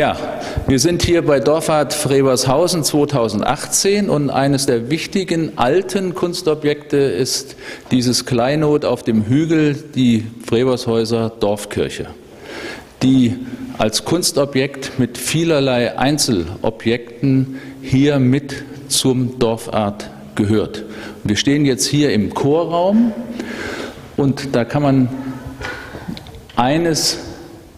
Ja, wir sind hier bei Dorfart Frebershausen 2018 und eines der wichtigen alten Kunstobjekte ist dieses Kleinod auf dem Hügel, die Frebershäuser Dorfkirche, die als Kunstobjekt mit vielerlei Einzelobjekten hier mit zum Dorfart gehört. Wir stehen jetzt hier im Chorraum und da kann man eines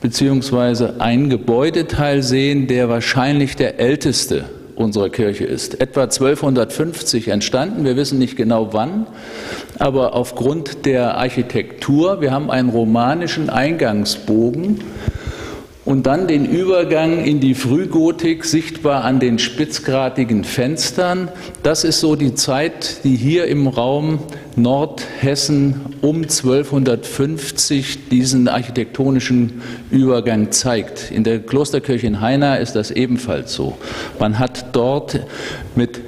beziehungsweise ein Gebäudeteil sehen, der wahrscheinlich der älteste unserer Kirche ist. Etwa 1250 entstanden, wir wissen nicht genau wann, aber aufgrund der Architektur, wir haben einen romanischen Eingangsbogen und dann den Übergang in die Frühgotik sichtbar an den spitzgradigen Fenstern. Das ist so die Zeit, die hier im Raum Nordhessen um 1250 diesen architektonischen Übergang zeigt. In der Klosterkirche in Heina ist das ebenfalls so. Man hat dort mit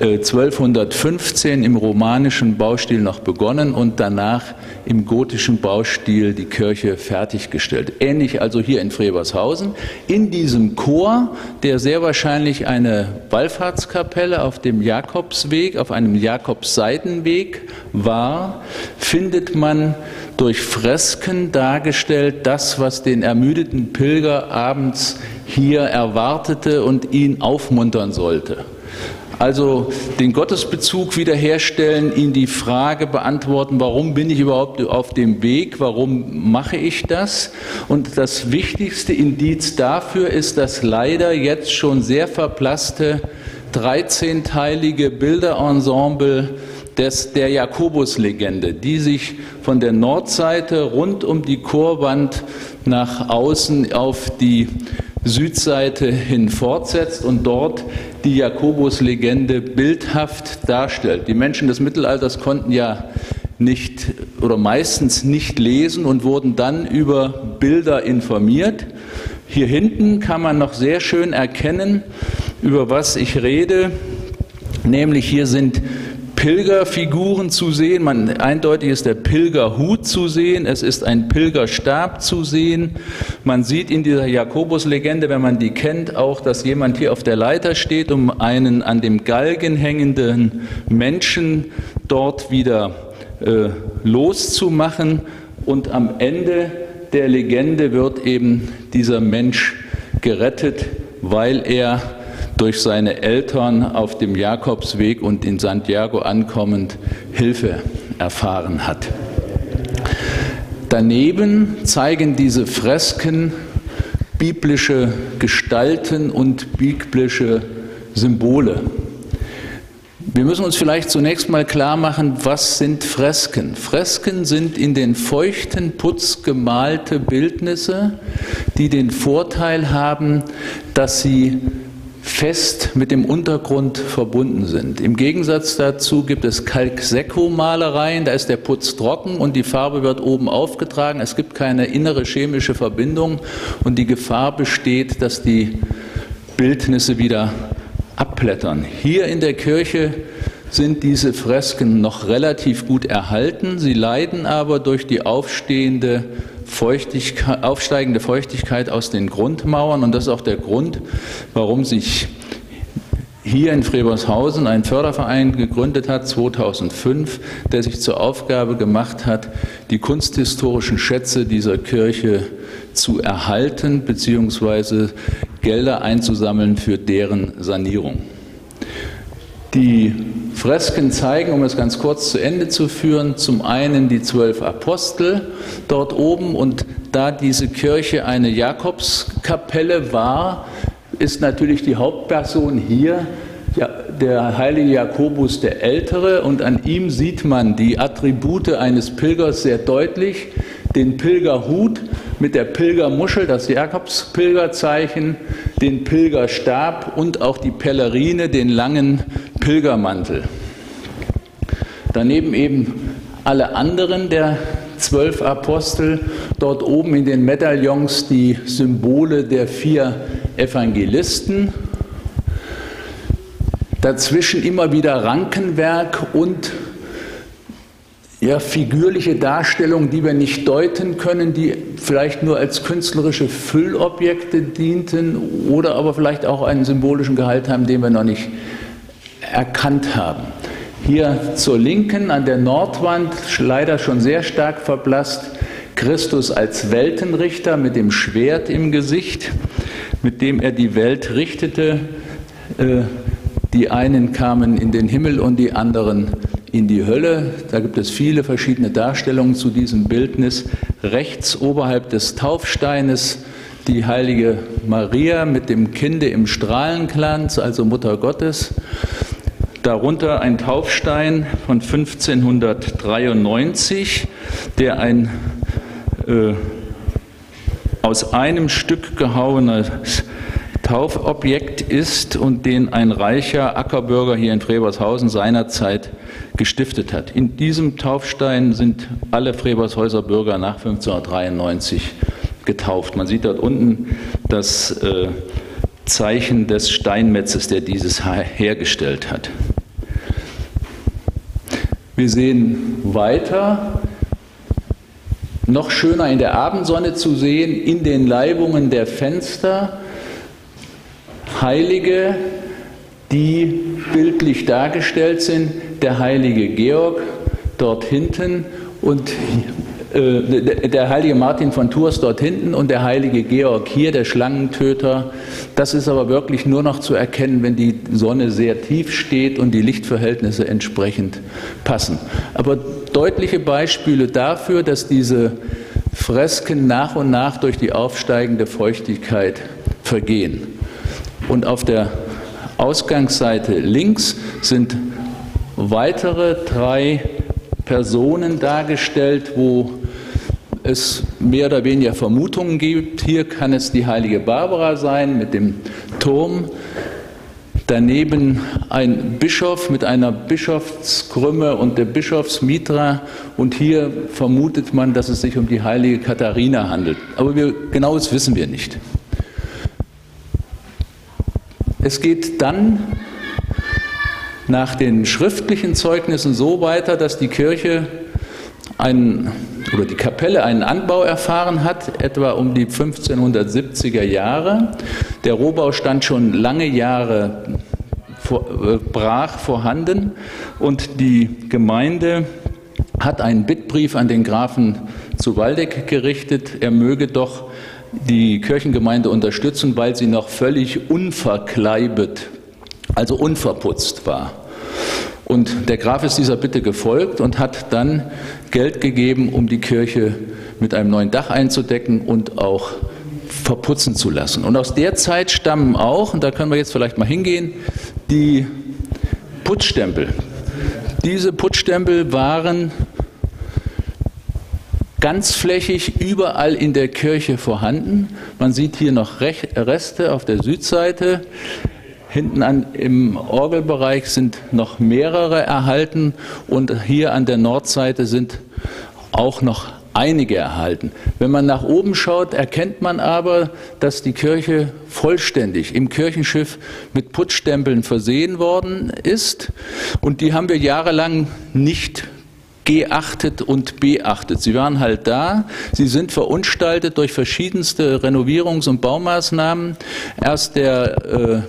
1215 äh, im romanischen Baustil noch begonnen und danach im gotischen Baustil die Kirche fertiggestellt. Ähnlich also hier in Frebershausen. In diesem Chor, der sehr wahrscheinlich eine Wallfahrtskapelle auf dem Jakobsweg, auf einem Jakobsseitenweg war, findet man durch Fresken dargestellt das, was den ermüdeten Pilger abends hier erwartete und ihn aufmuntern sollte. Also den Gottesbezug wiederherstellen, ihn die Frage beantworten, warum bin ich überhaupt auf dem Weg, warum mache ich das? Und das wichtigste Indiz dafür ist das leider jetzt schon sehr verblasste 13-teilige Bilderensemble des, der Jakobuslegende, die sich von der Nordseite rund um die Chorwand nach außen auf die Südseite hin fortsetzt und dort die Jakobus-Legende bildhaft darstellt. Die Menschen des Mittelalters konnten ja nicht oder meistens nicht lesen und wurden dann über Bilder informiert. Hier hinten kann man noch sehr schön erkennen, über was ich rede. Nämlich hier sind Pilgerfiguren zu sehen. Man, eindeutig ist der Pilgerhut zu sehen. Es ist ein Pilgerstab zu sehen. Man sieht in dieser Jakobuslegende, wenn man die kennt, auch, dass jemand hier auf der Leiter steht, um einen an dem Galgen hängenden Menschen dort wieder äh, loszumachen. Und am Ende der Legende wird eben dieser Mensch gerettet, weil er durch seine Eltern auf dem Jakobsweg und in Santiago ankommend Hilfe erfahren hat. Daneben zeigen diese Fresken biblische Gestalten und biblische Symbole. Wir müssen uns vielleicht zunächst mal klar machen, was sind Fresken? Fresken sind in den feuchten Putz gemalte Bildnisse, die den Vorteil haben, dass sie fest mit dem Untergrund verbunden sind. Im Gegensatz dazu gibt es Kalksekko-Malereien, da ist der Putz trocken und die Farbe wird oben aufgetragen. Es gibt keine innere chemische Verbindung und die Gefahr besteht, dass die Bildnisse wieder abblättern. Hier in der Kirche sind diese Fresken noch relativ gut erhalten. Sie leiden aber durch die aufstehende Feuchtigkeit, aufsteigende Feuchtigkeit aus den Grundmauern. Und das ist auch der Grund, warum sich hier in Frebershausen ein Förderverein gegründet hat, 2005, der sich zur Aufgabe gemacht hat, die kunsthistorischen Schätze dieser Kirche zu erhalten bzw. Gelder einzusammeln für deren Sanierung. Die Fresken zeigen, um es ganz kurz zu Ende zu führen, zum einen die zwölf Apostel dort oben und da diese Kirche eine Jakobskapelle war, ist natürlich die Hauptperson hier ja, der heilige Jakobus der Ältere und an ihm sieht man die Attribute eines Pilgers sehr deutlich. Den Pilgerhut mit der Pilgermuschel, das Jakobspilgerzeichen, den Pilgerstab und auch die Pellerine, den langen Pilgermantel. Daneben eben alle anderen der zwölf Apostel, dort oben in den Medaillons die Symbole der vier Evangelisten, dazwischen immer wieder Rankenwerk und ja, figürliche Darstellungen, die wir nicht deuten können, die vielleicht nur als künstlerische Füllobjekte dienten oder aber vielleicht auch einen symbolischen Gehalt haben, den wir noch nicht erkannt haben. Hier zur Linken an der Nordwand, leider schon sehr stark verblasst, Christus als Weltenrichter mit dem Schwert im Gesicht, mit dem er die Welt richtete. Äh, die einen kamen in den Himmel und die anderen in die Hölle. Da gibt es viele verschiedene Darstellungen zu diesem Bildnis. Rechts oberhalb des Taufsteines die heilige Maria mit dem Kinde im Strahlenglanz, also Mutter Gottes. Darunter ein Taufstein von 1593, der ein äh, aus einem Stück gehauenes Taufobjekt ist und den ein reicher Ackerbürger hier in Frebershausen seinerzeit gestiftet hat. In diesem Taufstein sind alle Frebershäuser Bürger nach 1593 getauft. Man sieht dort unten das äh, Zeichen des Steinmetzes, der dieses hergestellt hat. Wir sehen weiter, noch schöner in der Abendsonne zu sehen, in den Leibungen der Fenster, Heilige, die bildlich dargestellt sind, der heilige Georg dort hinten und der heilige Martin von Tours dort hinten und der heilige Georg hier, der Schlangentöter. Das ist aber wirklich nur noch zu erkennen, wenn die Sonne sehr tief steht und die Lichtverhältnisse entsprechend passen. Aber deutliche Beispiele dafür, dass diese Fresken nach und nach durch die aufsteigende Feuchtigkeit vergehen. Und auf der Ausgangsseite links sind weitere drei Personen dargestellt, wo es mehr oder weniger Vermutungen gibt. Hier kann es die heilige Barbara sein mit dem Turm. Daneben ein Bischof mit einer Bischofskrümme und der Bischofsmitra. Und hier vermutet man, dass es sich um die heilige Katharina handelt. Aber wir, genaues wissen wir nicht. Es geht dann nach den schriftlichen Zeugnissen so weiter, dass die Kirche einen, oder die Kapelle einen Anbau erfahren hat, etwa um die 1570er Jahre. Der Rohbau stand schon lange Jahre vor, äh, brach vorhanden und die Gemeinde hat einen Bittbrief an den Grafen zu Waldeck gerichtet, er möge doch die Kirchengemeinde unterstützen, weil sie noch völlig unverkleibet, also unverputzt war. Und der Graf ist dieser Bitte gefolgt und hat dann Geld gegeben, um die Kirche mit einem neuen Dach einzudecken und auch verputzen zu lassen. Und aus der Zeit stammen auch, und da können wir jetzt vielleicht mal hingehen, die Putzstempel. Diese Putzstempel waren ganzflächig überall in der Kirche vorhanden. Man sieht hier noch Reste auf der Südseite. Hinten an, im Orgelbereich sind noch mehrere erhalten und hier an der Nordseite sind auch noch einige erhalten. Wenn man nach oben schaut, erkennt man aber, dass die Kirche vollständig im Kirchenschiff mit Putzstempeln versehen worden ist und die haben wir jahrelang nicht geachtet und beachtet. Sie waren halt da, sie sind verunstaltet durch verschiedenste Renovierungs- und Baumaßnahmen. Erst der äh,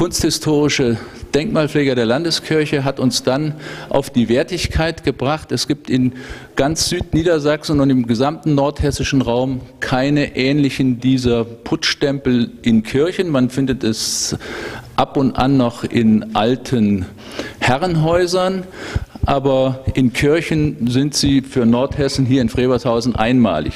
kunsthistorische Denkmalpfleger der Landeskirche hat uns dann auf die Wertigkeit gebracht. Es gibt in ganz Südniedersachsen und im gesamten nordhessischen Raum keine ähnlichen dieser Putzstempel in Kirchen. Man findet es ab und an noch in alten Herrenhäusern, aber in Kirchen sind sie für Nordhessen hier in Frebershausen einmalig.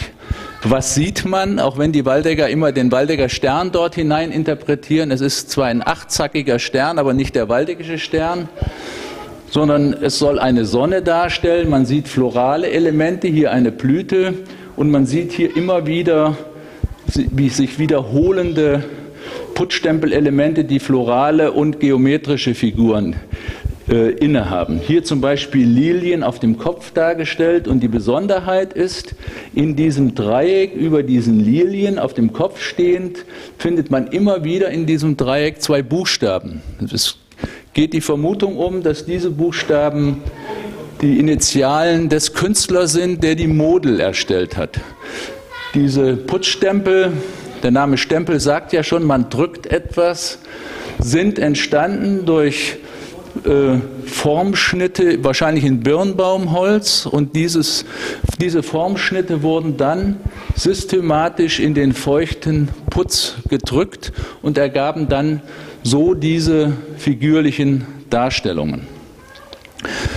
Was sieht man, auch wenn die Waldecker immer den Waldecker Stern dort hinein interpretieren? Es ist zwar ein achtzackiger Stern, aber nicht der waldeckische Stern, sondern es soll eine Sonne darstellen. Man sieht florale Elemente, hier eine Blüte und man sieht hier immer wieder wie sich wiederholende Putzstempelelemente, die florale und geometrische Figuren äh, innehaben. Hier zum Beispiel Lilien auf dem Kopf dargestellt und die Besonderheit ist, in diesem Dreieck über diesen Lilien auf dem Kopf stehend findet man immer wieder in diesem Dreieck zwei Buchstaben. Es geht die Vermutung um, dass diese Buchstaben die Initialen des Künstlers sind, der die Model erstellt hat. Diese Putzstempel, der Name Stempel sagt ja schon, man drückt etwas, sind entstanden durch äh, Formschnitte, wahrscheinlich in Birnbaumholz, und dieses, diese Formschnitte wurden dann systematisch in den feuchten Putz gedrückt und ergaben dann so diese figürlichen Darstellungen.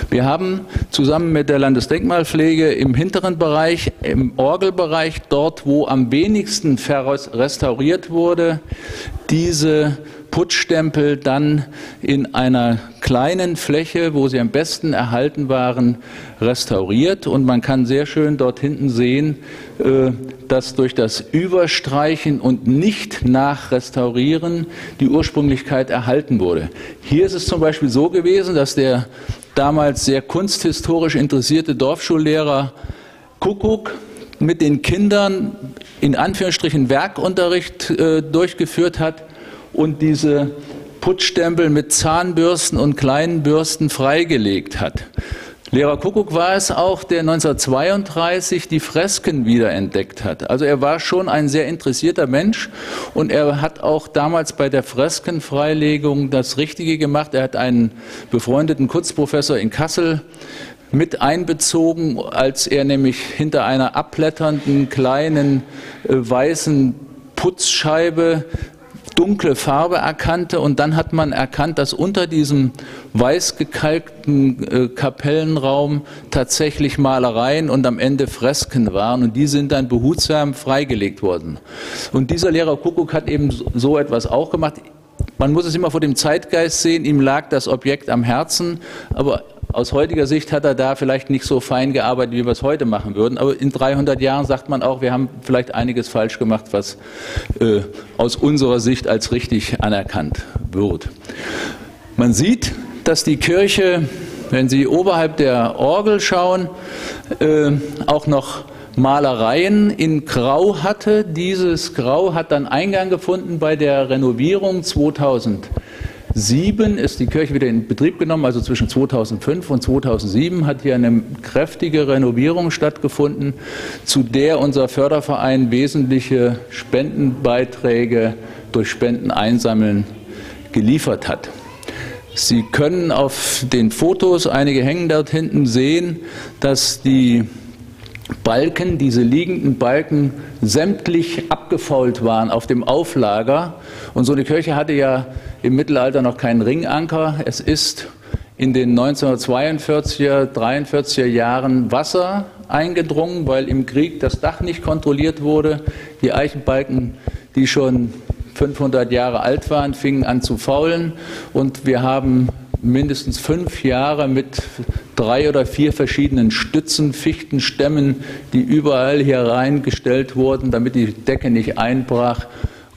Wir haben zusammen mit der Landesdenkmalpflege im hinteren Bereich, im Orgelbereich, dort wo am wenigsten restauriert wurde, diese Putzstempel dann in einer kleinen Fläche, wo sie am besten erhalten waren, restauriert. Und man kann sehr schön dort hinten sehen, äh, dass durch das Überstreichen und nicht nachrestaurieren die Ursprünglichkeit erhalten wurde. Hier ist es zum Beispiel so gewesen, dass der damals sehr kunsthistorisch interessierte Dorfschullehrer Kuckuck mit den Kindern in Anführungsstrichen Werkunterricht äh, durchgeführt hat und diese Putzstempel mit Zahnbürsten und kleinen Bürsten freigelegt hat. Lehrer Kuckuck war es auch, der 1932 die Fresken wiederentdeckt hat. Also er war schon ein sehr interessierter Mensch und er hat auch damals bei der Freskenfreilegung das Richtige gemacht. Er hat einen befreundeten Kurzprofessor in Kassel mit einbezogen, als er nämlich hinter einer abblätternden kleinen äh, weißen Putzscheibe dunkle Farbe erkannte und dann hat man erkannt, dass unter diesem weiß gekalkten äh, Kapellenraum tatsächlich Malereien und am Ende Fresken waren und die sind dann behutsam freigelegt worden. Und dieser Lehrer Kuckuck hat eben so etwas auch gemacht. Man muss es immer vor dem Zeitgeist sehen, ihm lag das Objekt am Herzen, aber aus heutiger Sicht hat er da vielleicht nicht so fein gearbeitet, wie wir es heute machen würden. Aber in 300 Jahren sagt man auch, wir haben vielleicht einiges falsch gemacht, was äh, aus unserer Sicht als richtig anerkannt wird. Man sieht, dass die Kirche, wenn Sie oberhalb der Orgel schauen, äh, auch noch Malereien in Grau hatte. Dieses Grau hat dann Eingang gefunden bei der Renovierung 2000. 2007 ist die Kirche wieder in Betrieb genommen, also zwischen 2005 und 2007 hat hier eine kräftige Renovierung stattgefunden, zu der unser Förderverein wesentliche Spendenbeiträge durch Spenden einsammeln geliefert hat. Sie können auf den Fotos, einige hängen dort hinten, sehen, dass die Balken, diese liegenden Balken, sämtlich abgefault waren auf dem Auflager. Und so eine Kirche hatte ja im Mittelalter noch keinen Ringanker. Es ist in den 1942er, 43er Jahren Wasser eingedrungen, weil im Krieg das Dach nicht kontrolliert wurde. Die Eichenbalken, die schon 500 Jahre alt waren, fingen an zu faulen und wir haben mindestens fünf Jahre mit drei oder vier verschiedenen Stützen, Fichtenstämmen, die überall hier reingestellt wurden, damit die Decke nicht einbrach,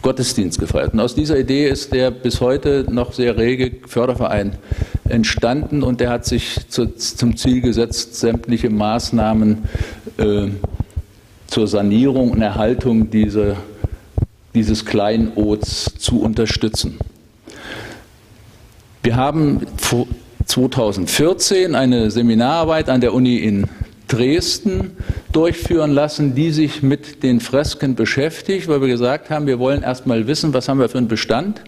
Gottesdienst gefeiert. Und aus dieser Idee ist der bis heute noch sehr rege Förderverein entstanden und der hat sich zu, zum Ziel gesetzt, sämtliche Maßnahmen äh, zur Sanierung und Erhaltung dieser, dieses Kleinods zu unterstützen. Wir haben 2014 eine Seminararbeit an der Uni in Dresden durchführen lassen, die sich mit den Fresken beschäftigt, weil wir gesagt haben, wir wollen erstmal wissen, was haben wir für einen Bestand.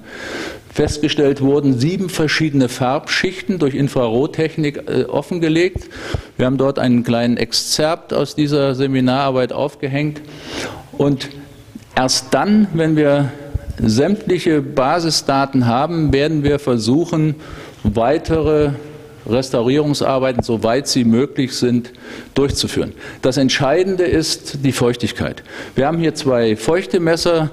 Festgestellt wurden sieben verschiedene Farbschichten durch Infrarottechnik äh, offengelegt. Wir haben dort einen kleinen Exzerpt aus dieser Seminararbeit aufgehängt. Und erst dann, wenn wir sämtliche Basisdaten haben, werden wir versuchen, weitere Restaurierungsarbeiten, soweit sie möglich sind, durchzuführen. Das Entscheidende ist die Feuchtigkeit. Wir haben hier zwei Feuchtemesser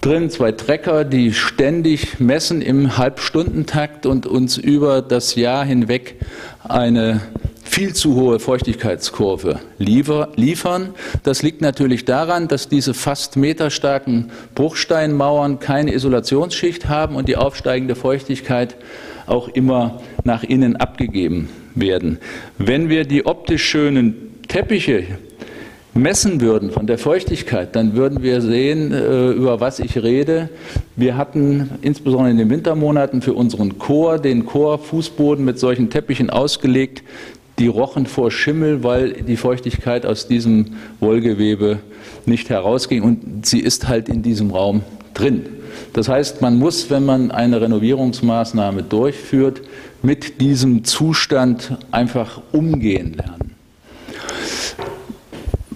drin, zwei Trecker, die ständig messen im Halbstundentakt und uns über das Jahr hinweg eine viel zu hohe Feuchtigkeitskurve liefern. Das liegt natürlich daran, dass diese fast meterstarken Bruchsteinmauern keine Isolationsschicht haben und die aufsteigende Feuchtigkeit auch immer nach innen abgegeben werden. Wenn wir die optisch schönen Teppiche messen würden von der Feuchtigkeit, dann würden wir sehen, äh, über was ich rede. Wir hatten insbesondere in den Wintermonaten für unseren Chor den Chorfußboden mit solchen Teppichen ausgelegt, die rochen vor Schimmel, weil die Feuchtigkeit aus diesem Wollgewebe nicht herausging und sie ist halt in diesem Raum drin. Das heißt, man muss, wenn man eine Renovierungsmaßnahme durchführt, mit diesem Zustand einfach umgehen lernen.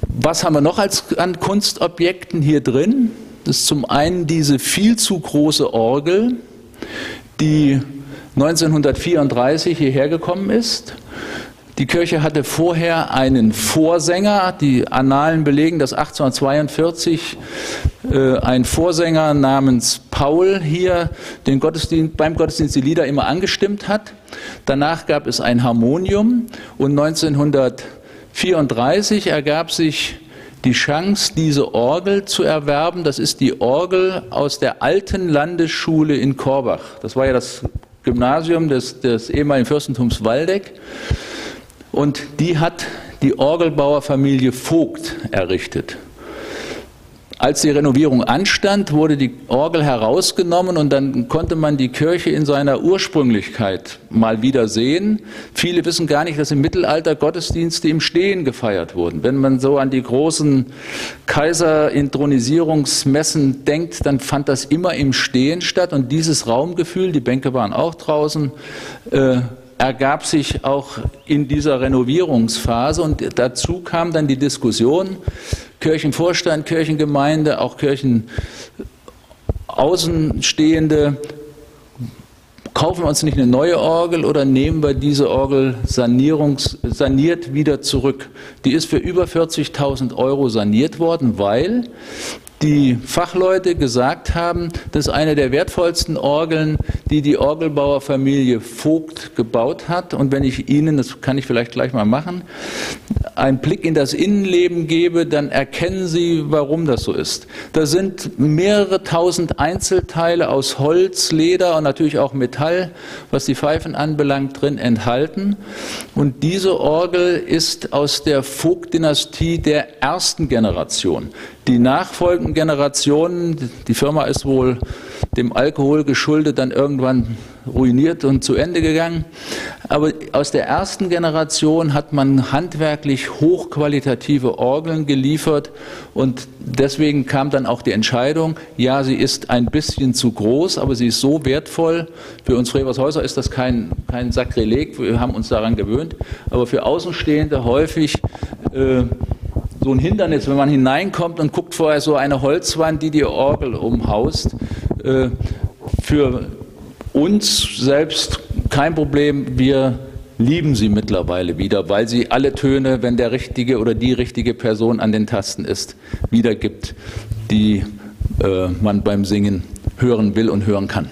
Was haben wir noch als, an Kunstobjekten hier drin? Das ist zum einen diese viel zu große Orgel, die 1934 hierher gekommen ist. Die Kirche hatte vorher einen Vorsänger. Die Annalen belegen, dass 1842 äh, ein Vorsänger namens Paul hier den Gottesdienst, beim Gottesdienst die Lieder immer angestimmt hat. Danach gab es ein Harmonium und 1934 ergab sich die Chance, diese Orgel zu erwerben. Das ist die Orgel aus der alten Landesschule in Korbach. Das war ja das Gymnasium des, des ehemaligen Fürstentums Waldeck. Und die hat die Orgelbauerfamilie Vogt errichtet. Als die Renovierung anstand, wurde die Orgel herausgenommen und dann konnte man die Kirche in seiner Ursprünglichkeit mal wieder sehen. Viele wissen gar nicht, dass im Mittelalter Gottesdienste im Stehen gefeiert wurden. Wenn man so an die großen Kaiserintronisierungsmessen denkt, dann fand das immer im Stehen statt und dieses Raumgefühl, die Bänke waren auch draußen, äh, ergab sich auch in dieser Renovierungsphase und dazu kam dann die Diskussion, Kirchenvorstand, Kirchengemeinde, auch Kirchenaußenstehende, kaufen wir uns nicht eine neue Orgel oder nehmen wir diese Orgel sanierungs, saniert wieder zurück? Die ist für über 40.000 Euro saniert worden, weil die Fachleute gesagt haben, das ist eine der wertvollsten Orgeln, die die Orgelbauerfamilie Vogt gebaut hat. Und wenn ich Ihnen, das kann ich vielleicht gleich mal machen, einen Blick in das Innenleben gebe, dann erkennen Sie, warum das so ist. Da sind mehrere tausend Einzelteile aus Holz, Leder und natürlich auch Metall, was die Pfeifen anbelangt, drin enthalten. Und diese Orgel ist aus der Vogt-Dynastie der ersten Generation. Die nachfolgenden Generationen, die Firma ist wohl dem Alkohol geschuldet dann irgendwann ruiniert und zu Ende gegangen. Aber aus der ersten Generation hat man handwerklich hochqualitative Orgeln geliefert und deswegen kam dann auch die Entscheidung, ja, sie ist ein bisschen zu groß, aber sie ist so wertvoll. Für uns Frevershäuser ist das kein, kein Sakrileg, wir haben uns daran gewöhnt, aber für Außenstehende häufig äh, so ein Hindernis, wenn man hineinkommt und guckt vorher so eine Holzwand, die die Orgel umhaust. Äh, für uns selbst kein Problem. Wir lieben sie mittlerweile wieder, weil sie alle Töne, wenn der richtige oder die richtige Person an den Tasten ist, wiedergibt, die äh, man beim Singen hören will und hören kann.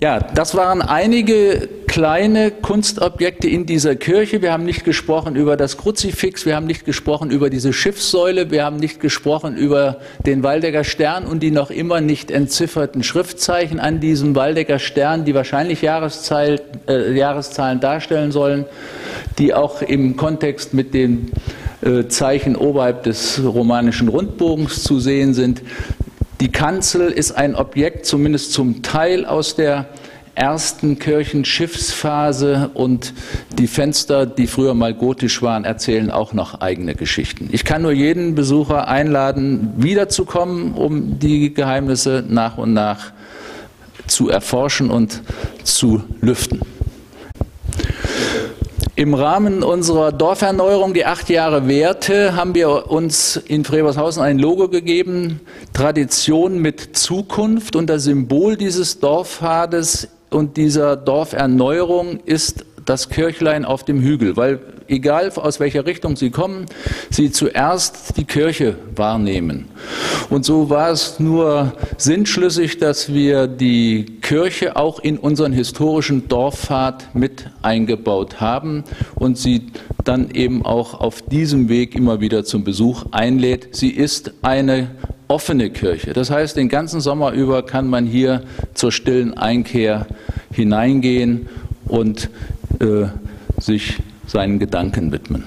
Ja, das waren einige kleine Kunstobjekte in dieser Kirche. Wir haben nicht gesprochen über das Kruzifix, wir haben nicht gesprochen über diese Schiffssäule, wir haben nicht gesprochen über den Waldecker Stern und die noch immer nicht entzifferten Schriftzeichen an diesem Waldecker Stern, die wahrscheinlich Jahreszahl, äh, Jahreszahlen darstellen sollen, die auch im Kontext mit den äh, Zeichen oberhalb des romanischen Rundbogens zu sehen sind. Die Kanzel ist ein Objekt, zumindest zum Teil aus der ersten Kirchenschiffsphase und die Fenster, die früher mal gotisch waren, erzählen auch noch eigene Geschichten. Ich kann nur jeden Besucher einladen, wiederzukommen, um die Geheimnisse nach und nach zu erforschen und zu lüften. Im Rahmen unserer Dorferneuerung, die acht Jahre währte, haben wir uns in Frebershausen ein Logo gegeben, Tradition mit Zukunft. Und das Symbol dieses Dorfpfades und dieser Dorferneuerung ist das Kirchlein auf dem Hügel, weil egal aus welcher Richtung Sie kommen, Sie zuerst die Kirche wahrnehmen. Und so war es nur sinnschlüssig, dass wir die Kirche auch in unseren historischen Dorfpfad mit eingebaut haben und sie dann eben auch auf diesem Weg immer wieder zum Besuch einlädt. Sie ist eine offene Kirche. Das heißt, den ganzen Sommer über kann man hier zur stillen Einkehr hineingehen und äh, sich seinen Gedanken widmen.